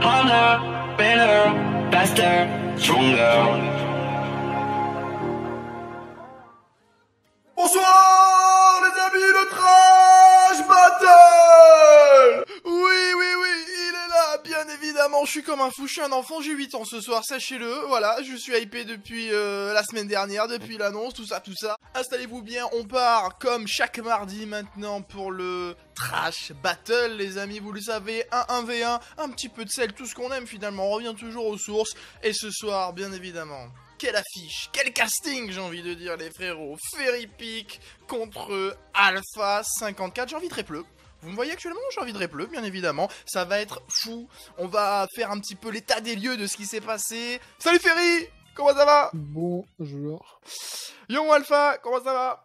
harder, better, faster, stronger. Je suis comme un fou, je suis un enfant, j'ai 8 ans ce soir, sachez-le, voilà, je suis hypé depuis euh, la semaine dernière, depuis l'annonce, tout ça, tout ça. Installez-vous bien, on part comme chaque mardi maintenant pour le Trash Battle, les amis, vous le savez, un 1v1, un petit peu de sel, tout ce qu'on aime finalement, on revient toujours aux sources, et ce soir, bien évidemment, quelle affiche, quel casting, j'ai envie de dire, les frérots. Ferry Peak contre Alpha 54. J'ai envie de répleu. Vous me voyez actuellement, j'ai envie de répleu, bien évidemment. Ça va être fou. On va faire un petit peu l'état des lieux de ce qui s'est passé. Salut Ferry Comment ça va? Bonjour. Yo Alpha, comment ça va?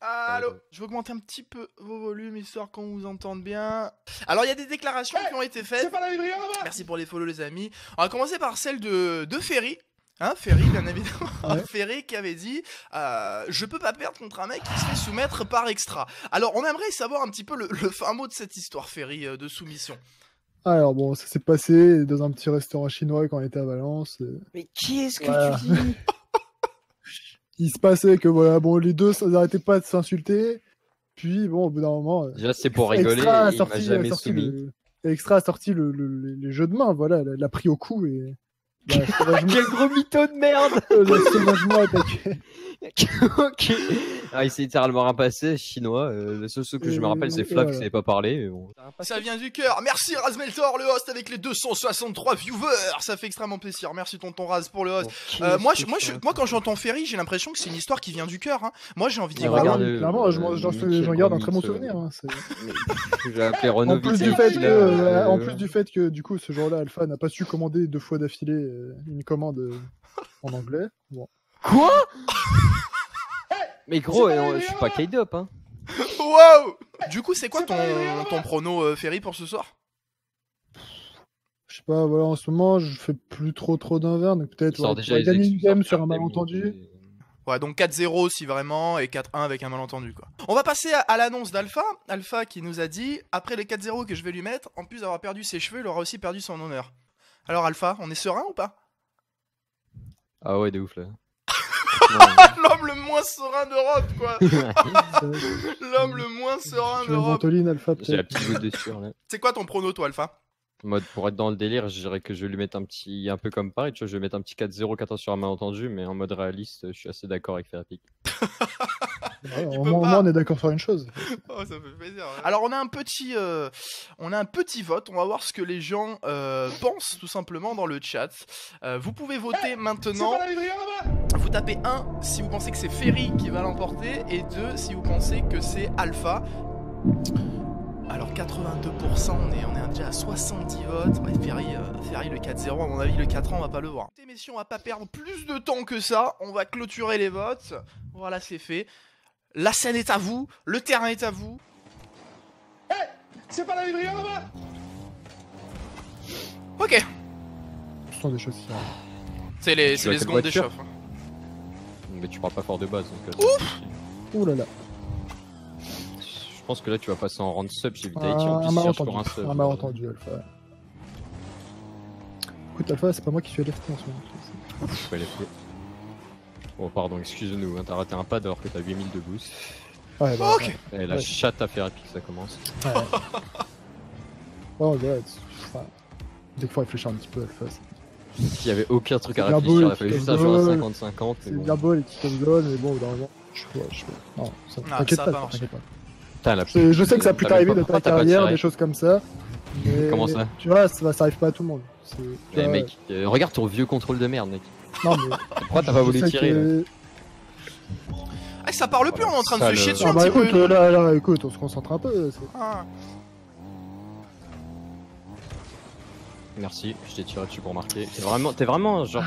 Allô Je vais augmenter un petit peu vos volumes histoire qu'on vous entende bien. Alors il y a des déclarations qui ont été faites. pas la livraison Merci pour les follow les amis. On va commencer par celle de, de Ferry. Hein, Ferry, bien évidemment. Ouais. Ferry qui avait dit euh, Je peux pas perdre contre un mec qui se fait soumettre par extra. Alors, on aimerait savoir un petit peu le, le fin mot de cette histoire, Ferry, euh, de soumission. Alors bon, ça s'est passé dans un petit restaurant chinois quand on était à Valence. et Mais qui est-ce que Voilà. tu dis? Il se passait que voilà, bon, les deux, ça n'arrêtait pas de s'insulter. Puis bon, au bout d'un moment, euh, Déjà, c'est pour rigoler, Extra a il sorti, a jamais sorti soumis. le, Extra a sorti le, le- les- les jeux de main, voilà, elle l'a pris au cou et. Bah, Quel gros mytho de merde l'a sauvagement attaqué. Ok. Ah, il s'est littéralement rien passé, chinois. euh, le seul truc que je me rappelle, c'est Flav qui savait pas parler. mais bon. Ça vient du cœur. Merci Razmeltor, le host, avec les 263 viewers. Ça fait extrêmement plaisir. Merci tonton Raz pour le host. Bon, Euh, moi, que je, moi, tu je- racontes moi, quand j'entends Ferry, j'ai l'impression que c'est une histoire qui vient du cœur. Hein. Moi, j'ai envie d'y Ah, croire. regarde, Clairement, euh, clairement, je m'en- j'en j'en garde un très bon euh, souvenir. hein, En plus, du fait que, euh, en euh, plus du fait que du coup ce jour-là Alpha n'a pas su commander deux fois d'affilée euh, une commande euh, en anglais. Bon. Quoi Mais gros, euh, je suis pas K-Dop, hein. Wow Du coup, c'est quoi ton, ton prono, euh, Ferry, pour ce soir? Je sais pas, voilà, en ce moment je fais plus trop trop d'invers, donc peut-être Il sort ouais, déjà je pourrais les gagner une excuses, game sur un malentendu. Ouais, donc 4-0 si vraiment, et 4-1 avec un malentendu, quoi. On va passer à, à l'annonce d'Alpha. Alpha qui nous a dit, après les 4-0 que je vais lui mettre, en plus d'avoir perdu ses cheveux, il aura aussi perdu son honneur. Alors Alpha, on est serein ou pas? Ah ouais, de ouf là. L'homme le moins serein d'Europe, quoi L'homme le moins serein d'Europe J'ai la petite goutte de sueur là. C'est quoi ton prono, toi, Alpha? Mode, pour être dans le délire, je dirais que je vais lui mettre un petit. Un peu comme pareil, tu vois, je vais mettre un petit 4-0, 14 sur un malentendu, mais en mode réaliste, je suis assez d'accord avec Ferripic. Ouais, Au moins au pas. moins, on est d'accord sur une chose. Oh, ça fait plaisir. Alors, on a un petit, euh, on a un petit vote. On va voir ce que les gens euh, pensent tout simplement dans le chat. Euh, vous pouvez voter maintenant. Vous tapez 1 si vous pensez que c'est Ferry qui va l'emporter et 2 si vous pensez que c'est Alpha. Alors 82%, on est, on est déjà à 70 votes. Ouais, Ferry, euh, Ferry le 4-0, à mon avis le 4 ans on va pas le voir. Messieurs, on va pas perdre plus de temps que ça. On va clôturer les votes. Voilà, c'est fait. La scène est à vous, le terrain est à vous. C'est pas la livraison là-bas Ok, Ce sont des choses qui c'est les, c'est les secondes d'échauffe. hein. Mais tu parles pas fort de base, donc. euh, souci. Ouh là là. Je pense que là, tu vas passer en round sub. J'ai vu Un, Tahiti en un plus, un sub. Un malentendu Alpha. Écoute Alpha, c'est pas moi qui suis LFT en ce moment. Je faire. Oh, pardon, excuse-nous, hein, t'as raté un pad alors que t'as 8000 de boost. Ouais, bah, Ok, Et la Ouais. chatte à Ferripic, ça commence. ouais. ouais, c'est- enfin, Dès qu'il faut réfléchir un petit peu Alpha, c'est- Il y avait aucun truc à réfléchir, il fallait juste un joueur à goals. 50-50. c'est bon. bien beau les petites goals, mais bon, au bout d'un moment, je vois, je vois. Non, ça Ah, t'inquiète ça pas, pas t'inquiète pas. Putain, la Je, je sais que ça a pu t'arriver pas- de ta pas carrière, des choses comme ça. Mais, Comment ça Tu vois, ça, ça arrive pas à tout le monde. Tu vois, mec, euh, regarde ton vieux contrôle de merde, mec. Non, mais Pourquoi t'as pas voulu tirer là que- Ah, ça parle plus, on est en train de se Sale. chier dessus Ah un bah petit écoute, peu. là, là, écoute, on se concentre un peu. Ah. Merci, je t'ai tiré dessus pour marquer. T'es vraiment, t'es vraiment genre.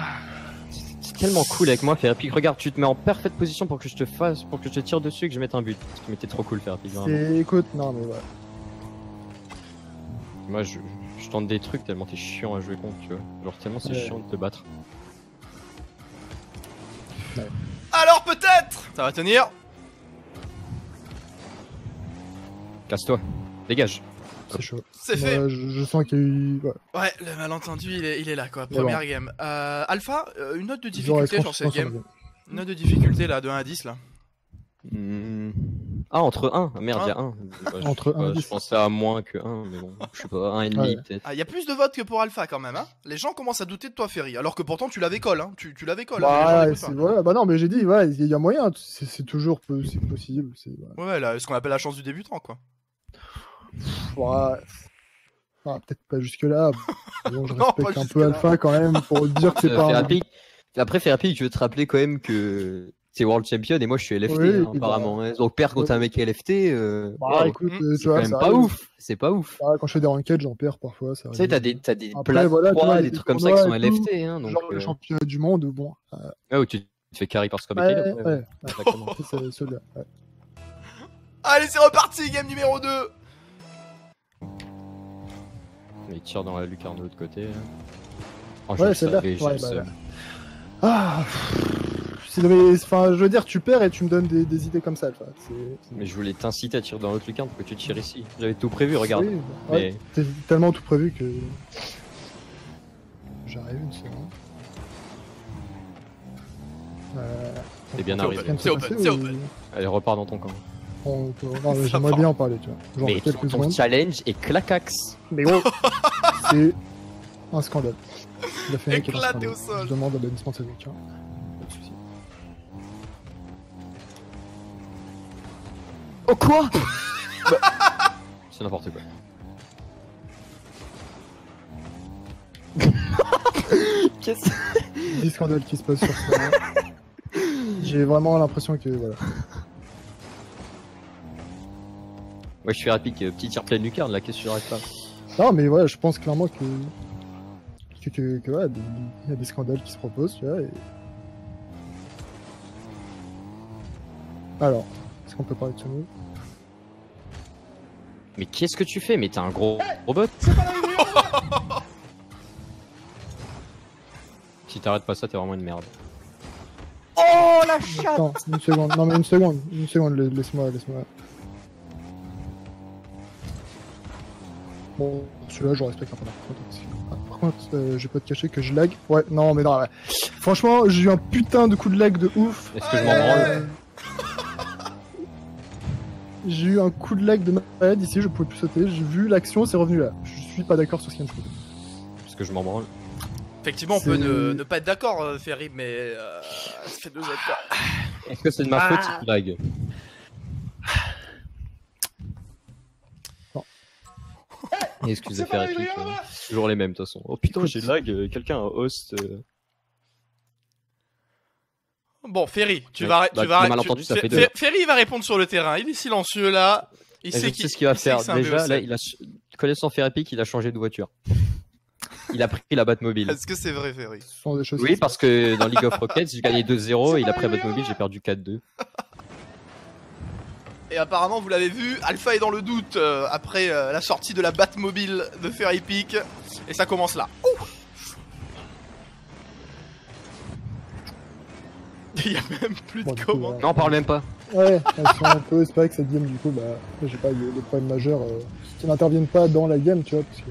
C'est tellement cool avec moi, Ferripic. Regarde, tu te mets en parfaite position pour que je te fasse, pour que je te tire dessus et que je mette un but. Mais t'es trop cool. C'est- Écoute, non, mais ouais. Moi, je, je tente des trucs tellement t'es chiant à jouer contre, tu vois. Genre tellement c'est Ouais. chiant de te battre. Alors peut-être Ça va tenir Casse-toi. Dégage. C'est chaud. C'est fait. Moi, je, je sens qu'il y a eu. ouais, Ouais, le malentendu, il est, il est là, quoi. Première game. Euh, Alpha, euh, une note de difficulté sur cette game. Une note de difficulté, là, de 1 à 10, là. Hmm. Ah, entre 1 Merde, il y a 1. Entre un Je pensais à moins que 1, mais bon, je sais pas, 1,5 Ouais. peut-être. Ah, il y a plus de votes que pour Alpha, quand même, hein. Les gens commencent à douter de toi, Ferry. Alors que pourtant, tu l'avais colle, hein. Tu, tu l'avais colle. hein, Bah, voilà. bah non, mais j'ai dit, ouais, il y a moyen, c'est toujours possible. c'est- ouais. Ouais, là, ce qu'on appelle la chance du débutant, quoi. Ouais. Ah, peut-être pas jusque-là. Bon, je Non, respecte un peu. Alpha quand même pour dire que c'est pas. Après, Ferrapic, je veux te rappeler quand même que t'es World Champion et moi je suis LFT, Oui, hein, et bah- apparemment. hein. Donc, perdre contre un mec LFT, euh, Bah, wow, écoute, Mm, euh, c'est tu quand vois, même ça pas arrive. ouf. C'est pas ouf. Quand je fais des ranked, j'en perds parfois. Ça Tu sais, t'as des, t'as des Après, places voilà, tu 3, vois, des trucs comme ça qui sont tout, LFT. Hein, donc, Genre euh, le championnat du monde, bon. euh, ouais, où tu te fais carry par et Ouais, ouais, ouais, ouais. c'est c'est celui-là. Allez, c'est reparti, game numéro 2. Mais il tire dans la lucarne de l'autre côté. hein. Oh, je Ouais, c'est là. bah, là. Ah c'est- enfin, je veux dire, tu perds et tu me donnes des, des idées comme ça, Alpha. C'est- c'est- Mais je voulais t'inciter à tirer dans l'autre lucarne pour que tu tires ici. J'avais tout prévu, regarde. Oui, bah, ouais, t'es tellement tout prévu que. J'arrive une seconde. Euh, t'es bien C'est arrivé. se c'est open, passer c'est ou- open. Allez, repars dans ton camp. on peut- non, mais Ça J'aimerais bien en parler, tu vois. Genre Mais quelques ton secondes. challenge est clacax. Mais gros, c'est un scandale. Il a fait un Éclaté au sol. Je demande de sa vie, tu vois. Pas de soucis. Oh quoi C'est n'importe quoi. Qu'est-ce 10 scandales qui se passent sur ce moment. J'ai vraiment l'impression que voilà. Ouais, je suis rapide, euh, petit tir plein lucarne là, qu'est-ce que tu arrêtes pas Non, mais voilà, je pense clairement que. que, que, que, ouais, il y a des scandales qui se proposent, tu vois. Et... Alors, est-ce qu'on peut parler de ce mot Mais qu'est-ce que tu fais Mais t'es un gros robot Si t'arrêtes pas ça, t'es vraiment une merde. Attends, une seconde. Non, mais une seconde, une seconde, la- laisse-moi, laisse-moi. Bon, celui-là, je respecte un peu. Par contre, ah, Par contre, euh, je vais pas te cacher que je lag. Ouais, non, mais non, ouais. Franchement, j'ai eu un putain de coup de lag de ouf. Est-ce que je m'en branle J'ai eu un coup de lag de malade ici, je pouvais plus sauter. J'ai vu l'action, c'est revenu là. Je suis pas d'accord sur ce qu'il y a de foutre. Est-ce que je m'en branle Effectivement, on peut ne, ne pas être d'accord, euh, Ferry, mais euh, ça fait deux autres quoi. Est-ce que c'est de ma faute si tu lag? Non. Excusez c'est toujours les mêmes de toute façon. Oh putain, j'ai lag, euh, quelqu'un a host. euh, Bon, Ferry, tu Ouais. vas, Bah, tu le vas, malentendu, tu- ça Fer- fait deux. Fer- Ferry va répondre sur le terrain. Il est silencieux là. Il Et sait ce qu'il va il faire. Déjà, là, il a connaissant Ferrapic, il a changé de voiture. Il a pris la Batmobile. Est-ce que c'est vrai, Ferry? Ce sont des choses Oui, parce que dans League of Rockets, j'ai gagné 2-0 et il a pris la Batmobile, j'ai perdu 4-2. Et apparemment, vous l'avez vu, Alpha est dans le doute euh, après euh, la sortie de la Batmobile de Ferry Peak. Et ça commence là. Ouh Il y a même plus de Bon, commandes. ouais. Non, on parle même pas. Ouais, elles sont un peu. C'est que cette game, du coup, bah, j'ai pas eu des problèmes majeurs euh, qui n'interviennent pas dans la game, tu vois. Parce que...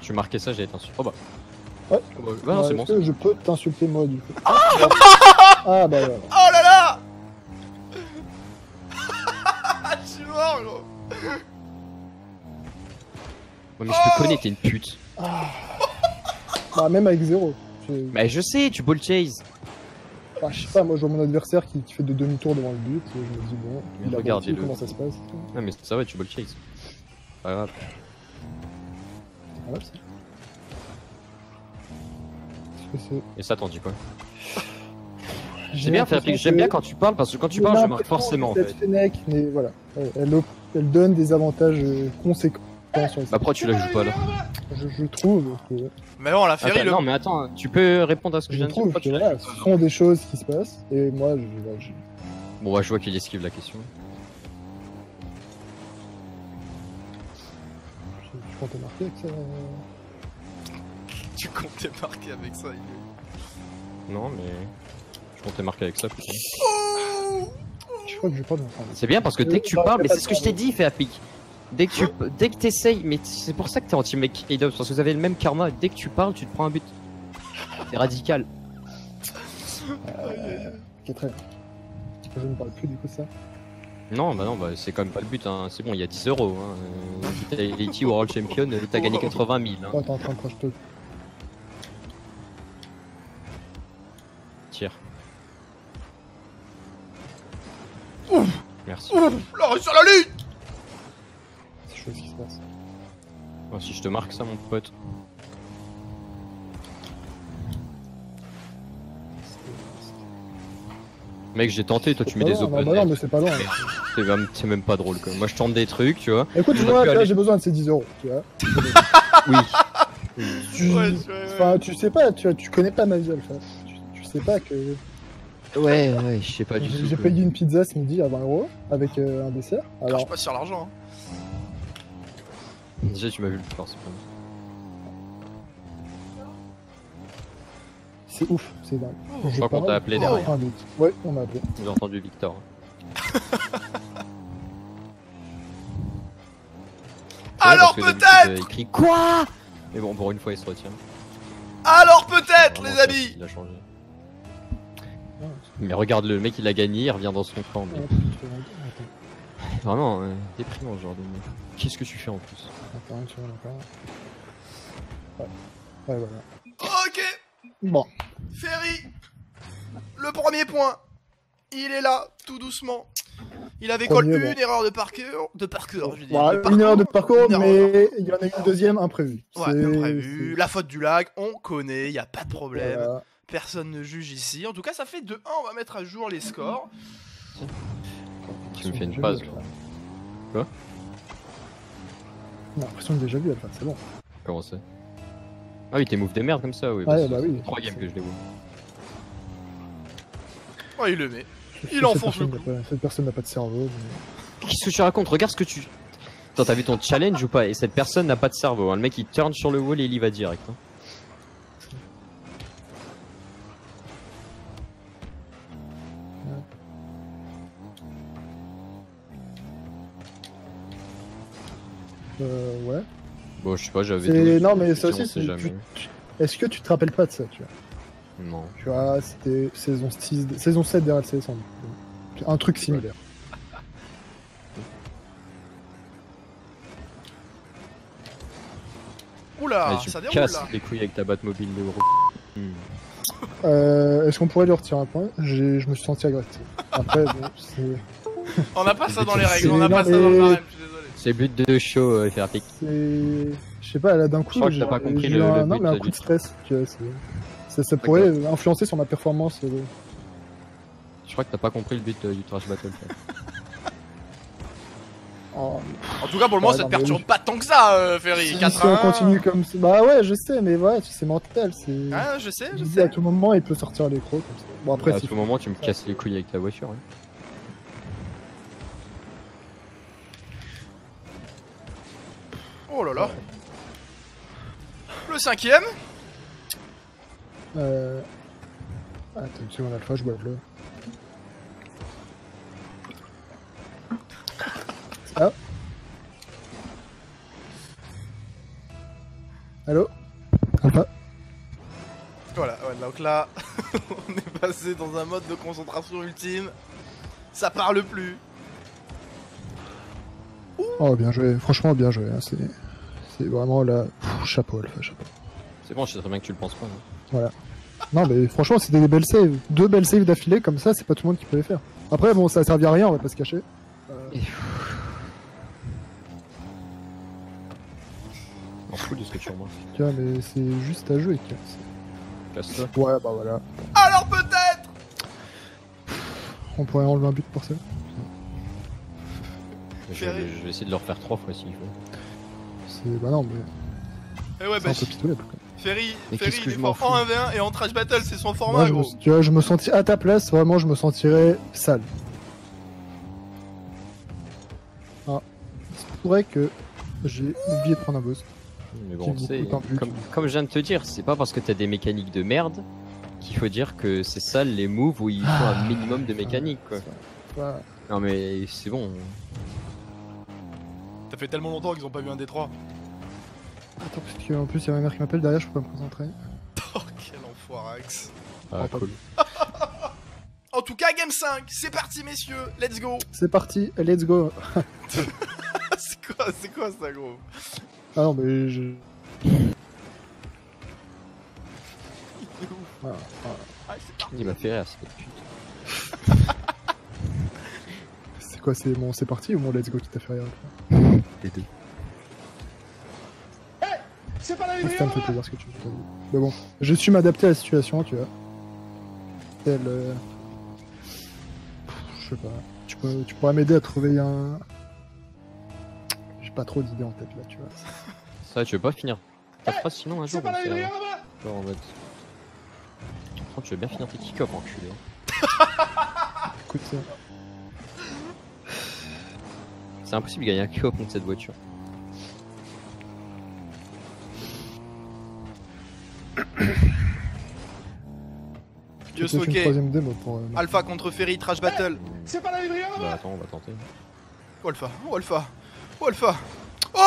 Tu marquais ça, j'ai été insulté. Oh bah. Ouais. Oh bah, bah non, Ouais, c'est bon. est-ce que je peux t'insulter, moi, du coup Ah, bah voilà. Oh là là Je suis mort, gros Ouais, mais je te connais, t'es une pute. Bah, même avec zéro. Bah, je sais, tu ball chase. Bah, je sais pas, moi, je vois mon adversaire qui, qui fait de demi-tours devant le but. Et je me dis, bon, Mais il réussi, comment ça se passe Non, mais ça va, tu ball chase. Pas grave. Ah, Et ça, t'en dis quoi? J'aime bien, j'aime bien quand tu parles parce que quand tu parles, je marque forcément en fait. Fennec, mais voilà. Elle, elle op- elle donne des avantages euh, conséquents sur les Bah, pourquoi tu la joues pas là? Je, je trouve que, Mais bon, la Ferry, Attends, le... Non, mais attends, tu peux répondre à ce que je je viens de dire que ce sont des choses qui se passent et moi je, Bon, bah, je vois qu'il esquive la question. je, je comptais marquer avec ça. tu comptais marquer avec ça. il est- Non, mais. Je comptais marquer avec ça, putain. Je crois que je vais pas. C'est bien parce que dès que tu parles, mais c'est ce que je t'ai dit, fais à pic. Dès que tu, dès que t'essayes, mais c'est pour ça que t'es anti mec Eidos, parce que vous avez le même karma. Dès que tu parles, tu te prends un but. C'est radical. Ok, très bien. Je ne parle plus du coup de ça. Non, bah non, bah c'est quand même pas le but. Hein. C'est bon, il y a 10 euros. Hein. Euh, Vitality World Champion, euh, t'as gagné 80 000. Hein. Oh, t'es en train de trash talk. Tire. Merci. Ouf, là, sur la lutte C'est chaud ce qui se passe. Moi, si je te marque ça, mon pote. Mec, j'ai tenté, toi tu mets des open. Non, bah non, mais c'est pas loin. C'est même, pas drôle quoi. Moi je tente des trucs, tu vois. Écoute, là aller- j'ai besoin de ces 10 euros. Tu vois. Oui. Tu, Ouais, ouais, enfin, tu sais pas, tu, tu connais pas ma vie. Tu, tu sais pas que Ouais, ouais, je sais pas du tout. j'ai payé une pizza ce midi à 20 euros avec euh, un dessert. Alors, pas sur l'argent. Hein. Déjà, tu m'as vu le faire, c'est pas c'est ouf, c'est dingue. Oh, Je crois qu'on t'a appelé Oh, derrière. un doute. Ouais, on m'a appelé. J'ai entendu Victor. Alors peut-être d'habitude, euh, Il crie quoi Mais bon, pour une fois, il se retient. Alors peut-être, les amis Il a changé. Mais regarde le mec, il a gagné, il revient dans son camp. Mais... Attends, Vraiment, euh, déprimant ce genre de mec. Qu'est-ce que tu fais en plus? Attends, tu vois, encore. Ouais. ouais, voilà. Ok, Bon, Ferry Le premier point Il est là, tout doucement. Il avait Premier, une bon. erreur de parcours. De parcours, je une erreur de parcours, mais il y en a une deuxième imprévue. Ouais, C'est- imprévu. La faute du lag, on connaît, y a pas de problème. voilà. Personne ne juge ici. En tout cas, ça fait 2-1. On va mettre à jour les scores. Tu me fais une vu, là. Quoi? A l'impression de déjà vu, Alpha, c'est bon. Comment ça Ah oui, t'es move des merdes comme ça, oui. Ouais, bah oui. c'est Trois games que je les vois. Oh, il le met. Il enfonce le pas- Cette personne n'a pas de cerveau. mais- Qu'est-ce que tu racontes Regarde ce que tu. Attends, t'as vu ton challenge ou pas Et cette personne n'a pas de cerveau. hein. Le mec il turn sur le wall et il y va direct. hein. Euh, ouais. Bon, je sais pas, j'avais. C'est- 12, non, mais ça aussi, c'est- tu- Est-ce que tu te rappelles pas de ça, tu vois Non. Tu vois, c'était saison 6, saison 7 d'RLCS en Un truc similaire. Oula, ça déroule là. les couilles avec ta batte mobile de gros. Hmm. Euh, Est-ce qu'on pourrait lui retirer un point? J'ai- Je me suis senti agressé. Après, bon, c'est. On n'a pas ça dans les règles, on n'a pas ça dans le C'est but de show, euh, faire Je sais pas, là d'un coup, Je crois que t'as pas compris le- un, le non, but, mais un coup du de stress. Tu vois, ça, ça pourrait influencer sur ma performance. euh. Je crois que t'as pas compris le but euh, du trash battle. Oh, En tout cas, pour le moment, Ouais, ça non, te perturbe pas tant que ça, euh, Ferry. si, 4 si on continue comme ça. Bah ouais, je sais, mais ouais, c'est mental. C'est. Ah, je sais, je Je dis à sais. tout moment, il peut sortir les crocs comme ça. Bon, après, à si. tout moment, tu me casses les couilles avec ta voiture. hein. Cinquième. Euh... Attends une seconde, Alpha, je bois de l'eau. Ah Allô? Alpha Voilà, ouais, donc là, on est passé dans un mode de concentration ultime. Ça parle plus. Oh, bien joué, franchement, bien joué. hein, C'est c'est vraiment là. Pff, chapeau, Alpha, chapeau. C'est bon, je sais très bien que tu le penses pas. hein. Non, mais franchement, c'était des belles saves. Deux belles saves d'affilée, comme ça, c'est pas tout le monde qui peut les faire. Après, bon, ça a servi à rien, on va pas se cacher. Euh, Je m'en fous de ce que tu remarques. vois, mais c'est juste à jouer. Casse-toi. c'est- Ouais, bah voilà. Alors peut-être On pourrait enlever un but pour ça. Je, vais- je vais essayer de le refaire trois fois s'il faut. C'est. Bah non, mais. Eh ouais, C'est bah, un peu pitoyable. quoi. Ferry, Ferry il est fort en fous 1v1 et en trash battle, c'est son format, Moi, je gros. me, tu vois, je me sentis à ta place, vraiment, je me sentirais sale. Ah, se pourrait que j'ai oublié de prendre un boss. Mais bon, comme, comme je viens de te dire, c'est pas parce que t'as des mécaniques de merde qu'il faut dire que c'est ça les moves où il faut un minimum de mécanique quoi. Ouais. Non mais c'est bon. Ça fait tellement longtemps qu'ils ont pas vu un D3. Attends, parce qu'en plus, il y a ma mère qui m'appelle derrière, je peux pas me concentrer. Oh, quel enfoirax. Ah, Oh, cool. En tout cas, Game 5, c'est parti, messieurs, let's go. C'est parti, let's go. c'est quoi, c'est quoi ça, gros? Ah non, mais je. Ah, c'est parti. Il m'a fait rire, cette pute. C'est quoi, c'est mon c'est parti ou mon let's go qui t'a fait rire Les deux. Ça me fait plaisir ce que tu. Mais bon, je suis m'adapter à la situation, tu vois. Tel. euh, Je sais pas. Tu, peux, tu pourrais m'aider à trouver un. J'ai pas trop d'idées en tête là, tu vois. Ça, tu veux pas finir ta phrase sinon un jour on fait, euh, Genre en mode. Tu veux bien finir tes kick-off, enculé. Écoute, euh, C'est impossible de gagner un kick-off contre cette voiture. Dieu peut-être une ok. troisième démo pour. euh, Alpha contre Ferry, Trash Battle. Bah attends, on va tenter. Oh Alpha, oh Alpha, oh Alpha. Oh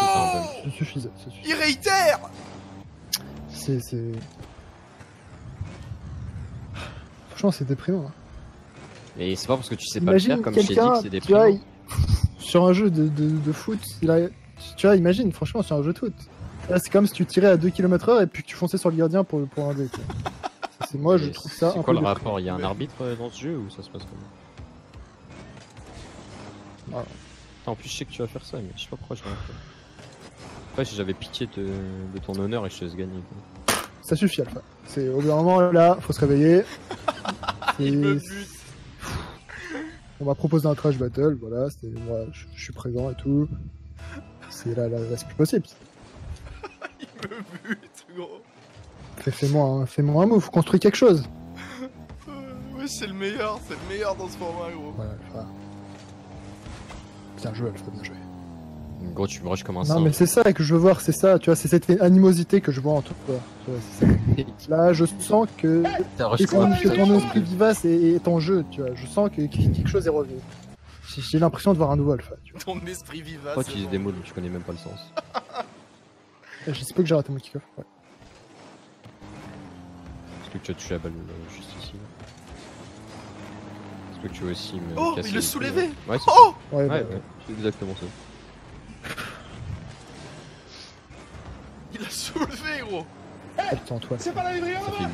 tout faire un Ça suffisait, ça suffisait. Il réitère C'est. c'est- Franchement, c'est déprimant. hein. Mais c'est pas parce que tu sais pas le Imagine faire comme je t'ai dit quelqu'un, que c'est des tu vois, il- sur un jeu de, de, de foot, il a... tu vois, imagine, franchement, sur un jeu de foot. Là, c'est comme si tu tirais à 2 km/h et puis que tu fonçais sur le gardien pour, pour un dé. C'est moi, je trouve ça C'est quoi le rapport? Il y a un arbitre euh, dans ce jeu ou ça se passe comment? Putain, En plus, je sais que tu vas faire ça, mais je sais pas pourquoi je l'ai fait. Après, si j'avais pitié de, de ton honneur et je te laisse gagner. quoi. Ça suffit, Alpha. C'est au bout d'un moment, là, faut se réveiller. Il me C'est- bute. On m'a proposé un trash battle, voilà, moi, je, je suis présent et tout. C'est là, là, là, c'est plus possible. Me bute, gros. Fais- Fais-moi un, fais-moi un move, construis quelque chose. Ouais, c'est le meilleur, c'est le meilleur dans ce format, gros. Ouais, Alpha. Bien joué, Alpha, bien joué. Gros, tu me rushes comme un Non, mais c'est ça que je veux voir, c'est ça, tu vois, c'est cette animosité que je vois en c'est ça. Là, je sens que, T'as rush que ton, esprit vivace est, est en jeu, tu vois. Je sens que, que quelque chose est revenu. J'ai- l'impression de voir un nouveau Alpha, tu vois. Ton esprit vivace. Pourquoi tu c'est utilises bon. des mots dont tu connais même pas le sens Et Je sais pas que j'ai raté mon kick-off. Ouais. Est-ce que tu as touché la balle euh, juste ici là Est-ce que tu veux aussi me Oh, casser il le soulevait Ouais, c'est Oh Ouais, ça. bah, Ouais, ouais, c'est exactement ça. Il a soulevé, gros. ah, putain, toi. Ça fait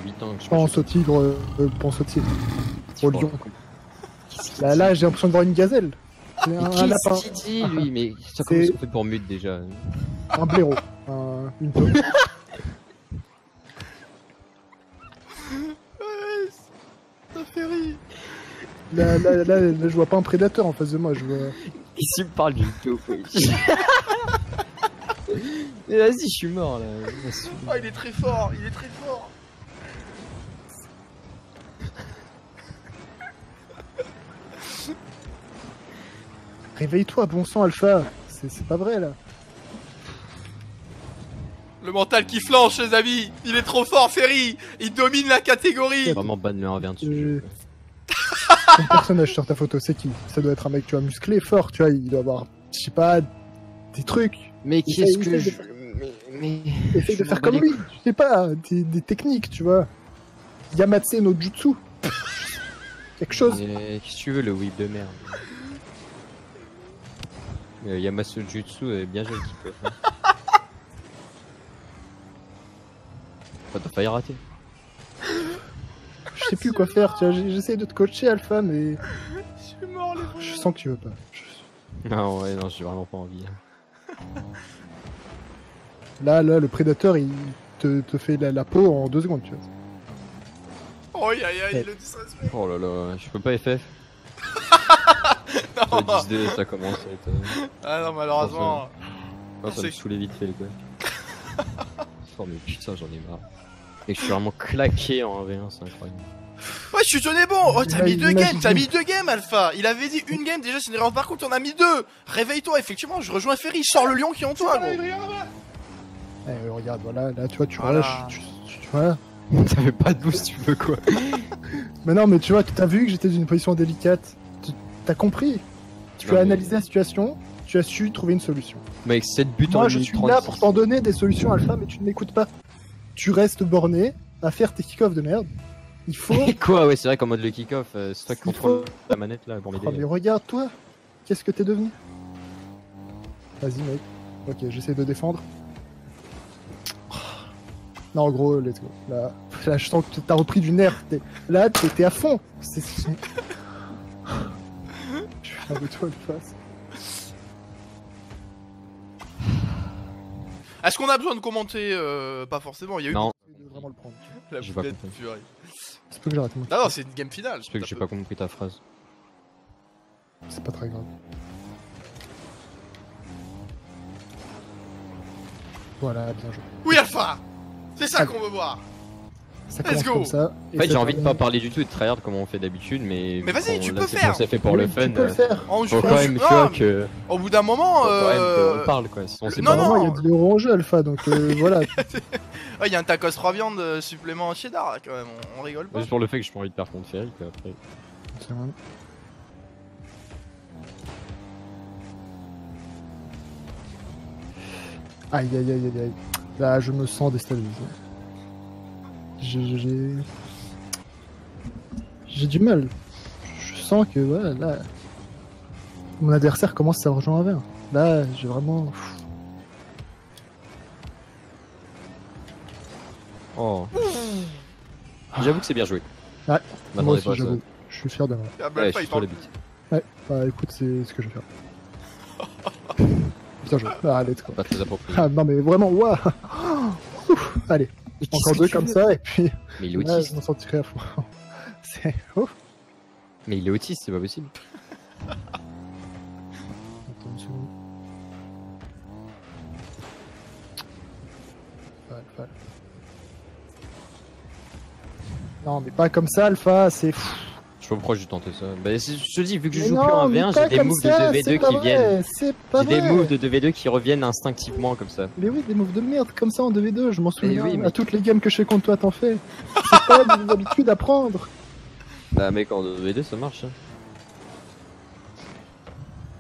8 ans que je Pense au tigre, euh, euh, pense au tigre. Au lion. Là, là j'ai l'impression de voir une gazelle. C'est Mais un, un qu'est-ce lapin, qu'il dit lui Mais ça C'est- comment qu'on fait pour mute déjà un blaireau, un- une taupe. Ouais, ça fait rire. Là, là, là, là, je vois pas un prédateur en face de moi, je vois. Ici me parle d'une taupe. Mais vas-y, je suis mort là. Oh, il est très fort, il est très fort. Réveille-toi, bon sang, Alpha. C'est pas vrai là. Le mental qui flanche, les amis. Il est trop fort, Ferry. Il domine la catégorie. Vraiment ban le 1v1 dessus. Euh, Ton personnage sur ta photo, c'est qui? Ça doit être un mec, tu vois, musclé, fort, tu vois, il doit avoir, je sais pas, des trucs. Mais Essaye- qu'est-ce que essaye je. de- Mais. Essaye de faire comme lui, je sais pas, des, des techniques, tu vois. Yamatse no Jutsu. Quelque chose. Mais qu'est-ce que tu veux, le whip de merde? Euh, Yamasu Jutsu est bien joli qu'il peut faire. Bah, t'as failli rater. Je sais plus quoi faire, tu vois, j'essaie de te coacher, Alpha, mais Je suis mort, les je sens que tu veux pas. Je- Non, ouais, non, j'ai vraiment pas envie. Là, là, le prédateur, il te, te fait la, la peau en deux secondes, tu vois. Oh, aïe, aïe, aïe, Ouais. le disrespect. Oh là là, je peux pas FF. Non. Le 10D, ça commence à être. euh, Ah non, malheureusement. oh, ça me saoulait vite fait, les gars. Oh, mais putain, j'en ai marre. Et je suis vraiment claqué en 1v1, c'est incroyable. Ouais, je suis tenais bon. Oh, t'as mis deux games, t'as mis deux games, Alpha. Il avait dit une game déjà, c'est une erreur par contre, t'en as mis deux. Réveille-toi, effectivement, je rejoins Ferry, sors le lion qui est en toi, gros. Eh, regarde, voilà, là, tu vois, tu Voilà. tu, tu- tu vois. T'avais pas de boost, tu veux quoi Mais non, mais tu vois, t'as vu que j'étais dans une position délicate. Tu- T'as compris? Tu Non, as mais- analysé la situation, tu as su trouver une solution. Mec, 7 buts en Moi, je suis là 36. pour t'en donner des solutions, Alpha, mais tu ne m'écoutes pas. Tu restes borné à faire tes kick-offs de merde. Il faut. Quoi, ouais, c'est vrai qu'en mode le kick-off, euh, c'est toi qui contrôle faut- la manette là pour Oh, m'aider. mais regarde-toi Qu'est-ce que t'es devenu? Vas-y, mec. Ok, j'essaie de défendre. Non, en gros, let's go. Là, là je sens que t'as repris du nerf. T'es- Là, t'es à fond. C'est. Je suis un peu toi de face. Est-ce qu'on a besoin de commenter euh, Pas forcément, il y a eu Non, Je vais vraiment le prendre. la j'ai pas boulette compris. purée. C'est que Non, non, c'est une game finale. je sais que j'ai pas compris ta phrase. C'est pas très grave. Voilà, bien joué. Oui, Alpha C'est ça Allez. qu'on veut voir Ça Let's go comme ça. En fait, j'ai envie de pas parler du tout et de tryhard comme on fait d'habitude, mais. Mais vas-y, tu peux faire. C'est fait pour Oui, le fun. Tu peux le euh, faire. En Faut quand même, que. Au bout d'un moment, faut quand même euh... qu'on parle quoi. On non, pas. non. Il y a de l'euro en jeu, Alpha, donc euh, voilà. ouais, il y a un tacos 3 viandes euh, supplément cheddar là, quand même, on, on rigole pas. Juste pour le fait que j'ai pas envie de perdre contre Ferry, quoi, après. C'est vrai. Aïe aïe aïe aïe aïe. Là, je me sens déstabilisé. J'ai. J'ai j'ai du mal. Je sens que, voilà, là. Mon adversaire commence à rejoindre un verre. Là, j'ai vraiment. Oh. J'avoue que c'est bien joué. Ouais. Je Moi aussi, j'avoue. Je suis fier de moi. Ah, Ouais, je suis sur parle le beat. Ouais, bah écoute, c'est ce que je vais faire. Bien joué. Ah, let's go. Pas très approprié. Ah non mais vraiment, waouh Ouf, Allez, encore deux comme ça et puis Mais il est là, je autiste. m'en sentirai à fond. C'est ouf. Mais il est autiste, c'est pas possible. Alpha. Non mais pas comme ça Alpha, c'est fou. Je sais pas pourquoi j'ai tenté ça. Bah, je te dis, vu que je Mais joue plus en mais V1, pas j'ai des moves ça, de c'est 2v2 pas qui vrai, viennent. C'est pas J'ai des moves de 2v2 qui reviennent instinctivement comme ça. Mais oui, des moves de merde comme ça en 2v2, je m'en souviens. oui, mais- À toutes les games que je fais contre toi, t'en fais. C'est pas des habitudes à prendre. Bah, mec, en 2v2 ça marche. Hein.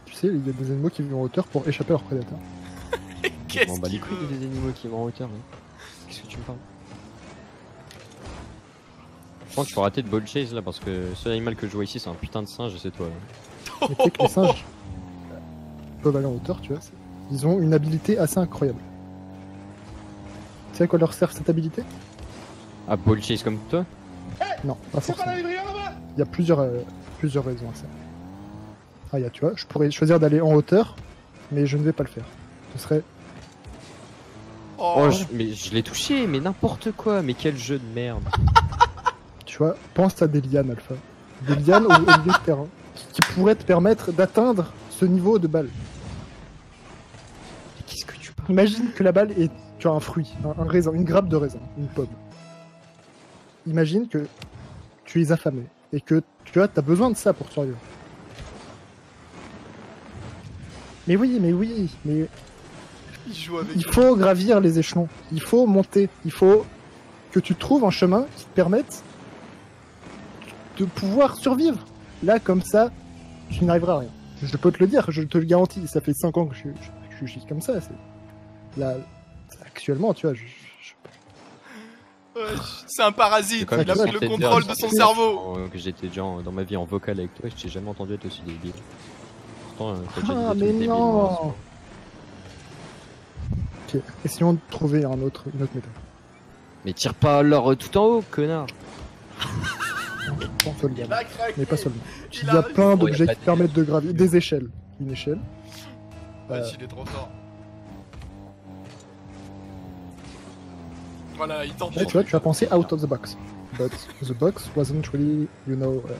Tu sais, il y a des animaux qui vivent en hauteur pour échapper à leurs prédateurs. Qu'est-ce m'en bats les qu'il couilles des animaux qui vont en hauteur. hein. Qu'est-ce que tu me parles? Je pense qu'il faut arrêter de ball chase là parce que le seul animal que je vois ici c'est un putain de singe et c'est toi. là. Mais tu sais que les singes peuvent aller en hauteur, tu vois. c'est- Ils ont une habilité assez incroyable. Tu sais à quoi leur sert cette habilité? Ah, ball chase comme toi? Non, pas forcément. Il y a plusieurs, euh, plusieurs raisons à ça. Ah, il y a, tu vois, je pourrais choisir d'aller en hauteur, mais je ne vais pas le faire. Ce serait. Oh, Oh, je- mais je l'ai touché, mais n'importe quoi, mais quel jeu de merde. Tu vois, pense à des lianes, Alpha. Des lianes au, au milieu de terrain qui, qui pourraient te permettre d'atteindre ce niveau de balle. Mais qu'est-ce que tu parles Imagine que la balle est, tu as un fruit, un, un raisin, une grappe de raisin, une pomme. Imagine que tu es affamé et que tu as, as besoin de ça pour survivre. Mais oui, mais oui, mais il joue avec il faut gravir les échelons, il faut monter, il faut que tu trouves un chemin qui te permette de pouvoir survivre. Là, comme ça, tu n'arriveras à rien. Je peux te le dire, je te le garantis, ça fait 5 ans que je, je, je suis comme ça. c'est- Là, actuellement, tu vois, je, je- Ouais, C'est un parasite, il a pris le j'étais contrôle déjà- de son cerveau. Euh, que j'étais déjà dans ma vie en vocal avec toi, je t'ai jamais entendu être aussi débile. Pourtant, euh, Ah, mais non moi, Ok, essayons de trouver un autre, une autre méthode. Mais tire pas l'or tout en haut, connard Pas seul gamme, a craqué. mais pas seulement. Il Il y a a- plein d'objets qui permettent de gravir. Des échelles. Une échelle. Ouais, Euh, il est trop fort. Voilà, il tente. Là, tu vois, tu as pensé out of the box. But the box wasn't really, you know. uh,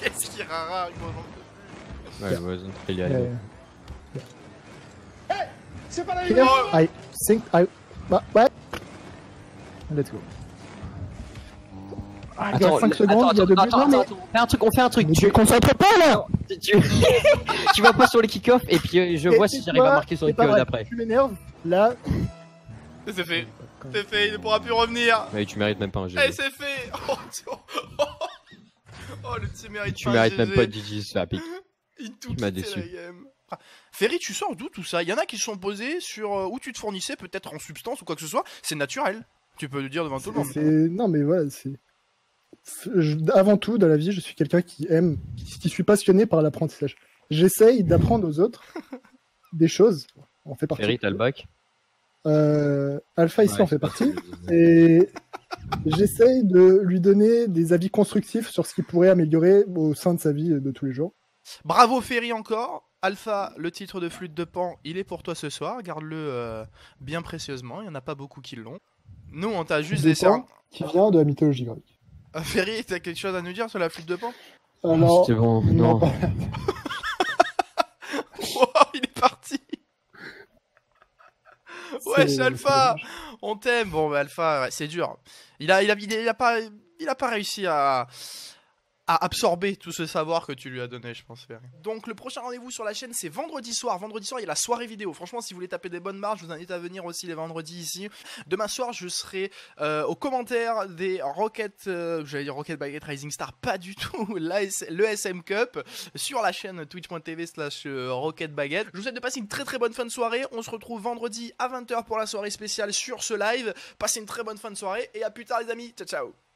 Qu'est-ce qui rara, gros Ouais, ouais, très liée à yeah, yeah. C'est pas la Here, I think I. Bah, ouais. Let's go. Ah, il y a 5 secondes, il y a deux buts. Non, mais on fait un truc, on fait un truc. ne Tu, te concentre pas là tu, tu vas pas sur les kick-off et puis euh, je Et vois si j'arrive à marquer sur les vrai, d'après. Tu m'énerves. Là. C'est fait, c'est fait, il ne pourra plus revenir. Mais tu mérites même pas un Eh, GG. c'est fait. Oh, tu- Oh, le petit mérite Tu pas un mérites même pas de GG, c'est pique. Il tout Tu m'as quitté, déçu. la game. Ah, Ferry, tu sors d'où tout ça? Il y en a qui se sont posés sur euh, où tu te fournissais, peut-être en substance ou quoi que ce soit. C'est naturel. Tu peux le dire devant tout le monde. Non, mais voilà, c'est. Je- Avant tout, dans la vie, je suis quelqu'un qui aime, qui, qui suis passionné par l'apprentissage. J'essaye d'apprendre aux autres des choses. On fait partie. Ferry, t'as le bac? Euh, Alpha ici Ouais, en fait partie. Et j'essaye de lui donner des avis constructifs sur ce qu'il pourrait améliorer au sein de sa vie de tous les jours. Bravo Ferry encore. Alpha, le titre de flûte de pan, il est pour toi ce soir. Garde-le euh, bien précieusement. Il n'y en a pas beaucoup qui l'ont. Nous, on t'a juste De laissé. pan un- qui vient de la mythologie grecque. Ah, Ferry, t'as quelque chose à nous dire sur la flûte de pan? Alors, C'est bon, non, non. pas- Wow, il est parti. Ouais, c'est- c'est Alpha. On t'aime. Bon, bah, Alpha, ouais, c'est dur. Il a, il a, il a, il a pas, il a pas réussi à, à absorber tout ce savoir que tu lui as donné, je pense. Donc, le prochain rendez-vous sur la chaîne, c'est vendredi soir. Vendredi soir, il y a la soirée vidéo. Franchement, si vous voulez taper des bonnes marges, je vous invite à venir aussi les vendredis ici. Demain soir, je serai euh, aux commentaires des Rocket, euh, j'allais dire Rocket Baguette Rising Star, pas du tout. le SM Cup sur la chaîne twitch.tv slash euh, Rocket Baguette. Je vous souhaite de passer une très très bonne fin de soirée. On se retrouve vendredi à 20h pour la soirée spéciale sur ce live. Passez une très bonne fin de soirée et à plus tard les amis. Ciao ciao